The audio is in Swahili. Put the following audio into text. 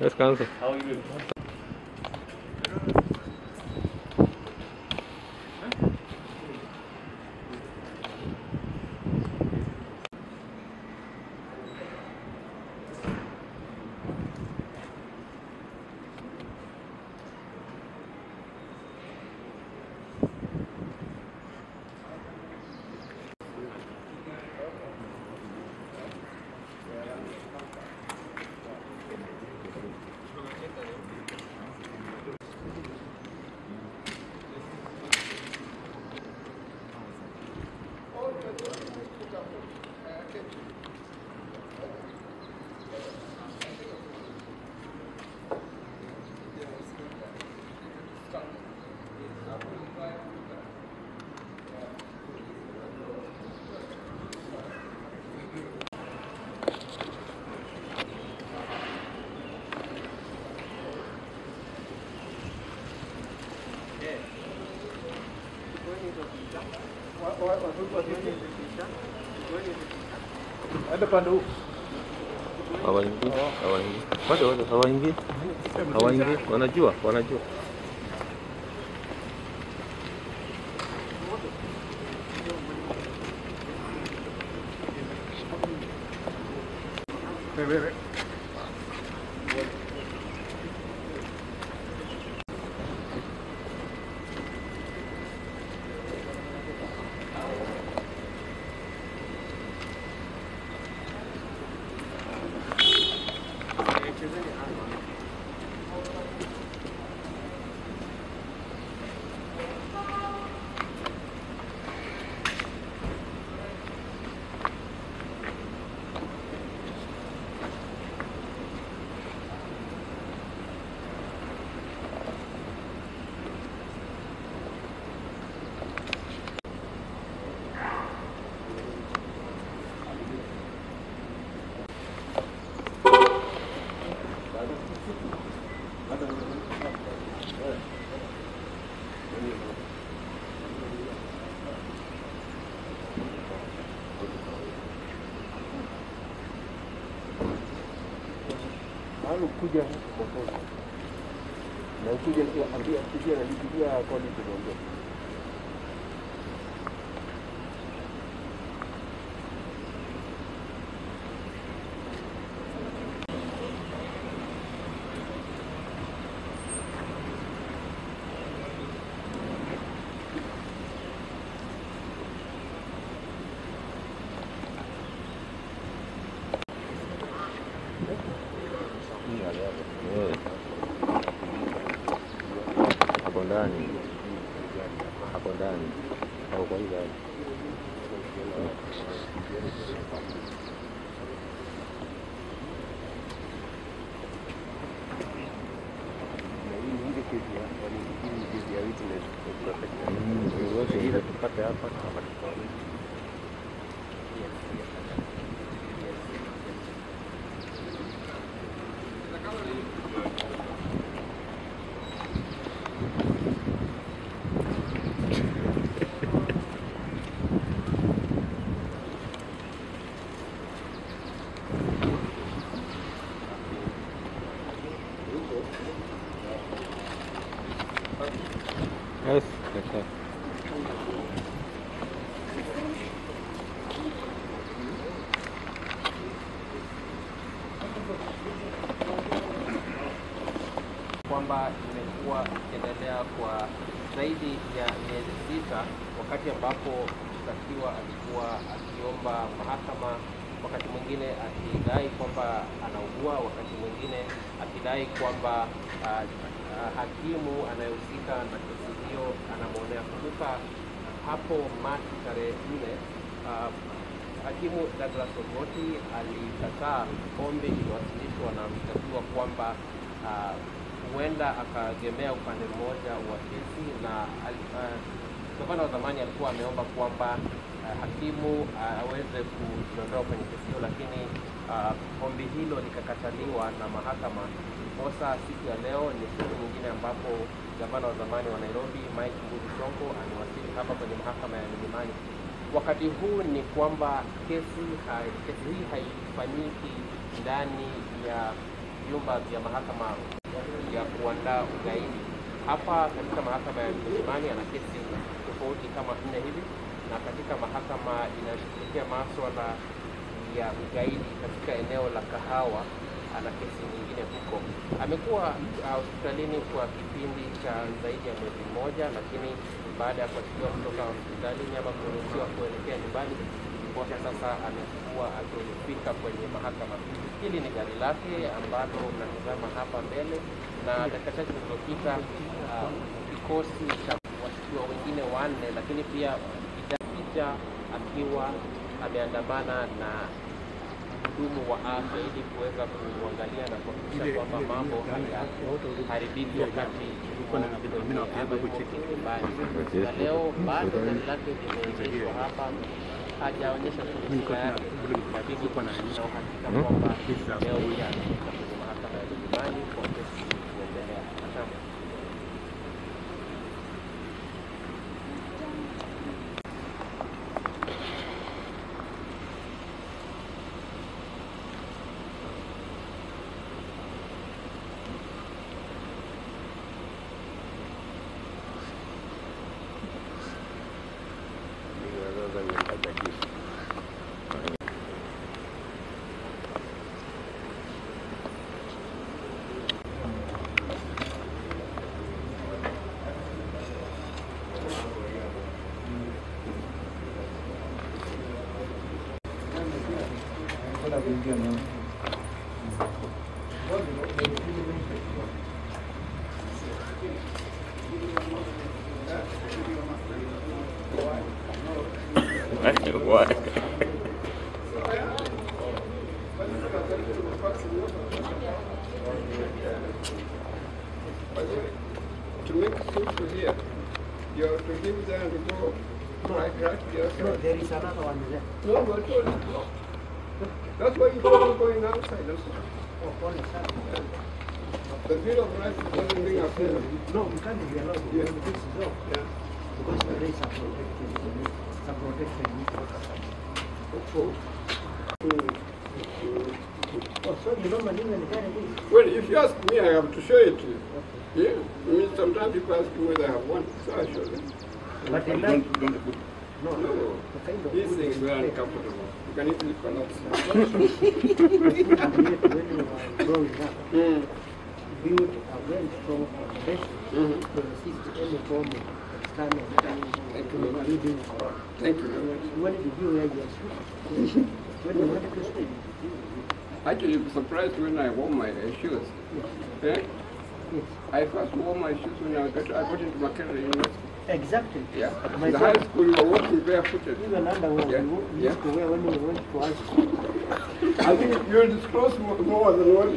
Descansa. Hawa ingi, hawa. Ingi. Bado wale hawa ingi. Hawa ingi wanajua, isn't it kuja kuja na ukija na kuja na kuja na kuja Dani. Ako Dani. Okay, Dani. Thank you. Yes, okay. kwamba imekuwa ikiendelea kwa zaidi ya miezi sita, wakati ambapo mshtakiwa alikuwa akiomba mahakama, wakati mwingine akidai kwamba anaugua, wakati mwingine akidai kwamba ah, ah, hakimu anayehusika na hiyo anamwonea kumbuka. Uh, hapo Machi tarehe nne uh, hakimu Douglas Ogoti alikataa ombi iliwasilishwa na mshtakiwa kwamba uh, huenda akaegemea upande mmoja wa kesi na uh, gavana wa zamani alikuwa ameomba kwamba hakimu aweze kujiondoa kwenye kesi hiyo, lakini ombi hilo likakataliwa na mahakama. Ndiposa siku ya leo ni siku nyingine ambapo gavana wa zamani wa Nairobi Mike Mbuvi Sonko amewasili hapa kwenye mahakama ya Milimani. Wakati huu ni kwamba kesi kesi hii haifanyiki ndani ya vyumba vya mahakama ya kuandaa ugaidi. Hapa katika mahakama ya Milimani ana kesi tofauti kama nne hivi na katika mahakama inayoshughulikia maswala ya ugaidi katika eneo la Kahawa ana kesi nyingine huko. Amekuwa uh, hospitalini kwa kipindi cha zaidi ya mwezi mmoja, lakini baada ya kuachiliwa kutoka hospitalini ama kuruhusiwa kuelekea nyumbani, ndiposa sasa amekuwa akifika kwenye mahakama. Hili ni gari lake ambalo unatazama hapa mbele, na dakika chache zilizopita uh, kikosi cha washukiwa wengine wanne, lakini pia Idakija akiwa ameandamana na mhudumu wa afya ili kuweza kuangalia na kuhakikisha kwamba mambo hayaharibiki wakati. Na leo bado gari lake limeegeshwa hapa, hajaonyesha sura yake, na uhakika kwamba leo pia atafika kwenye mahakama ya Milimani kwa kesi I do what? to make suit here, you have to give them to go right, right here. No, there is another one there. No, I told no. That's why you people going outside also. Oh, pole. The bill of rights doesn't bring up here. No, we can't be allowed to Yes. go this is off. Yeah. Because there is a protected, it's a protected Oh. Oh, so you know Malima ni gani hii? Well, if you ask me, I have to show it to you. Yeah, I mean, sometimes people ask me whether I have one, so I show them. But in Don't, that, don't no, No, of these things were uncomfortable. You can easily collapse. when build a very strong foundation to resist any form of external Thank you very much. Thank you very much. When did you shoes? When you went? Actually, you'll be surprised when I wore my uh, shoes. Eh? Yes. I first wore my shoes when I got, I got into Makerere University. Exactly. Yeah. My in high school, you were walking barefooted. Yeah. we used to wear when we went to high school. I think you more than one.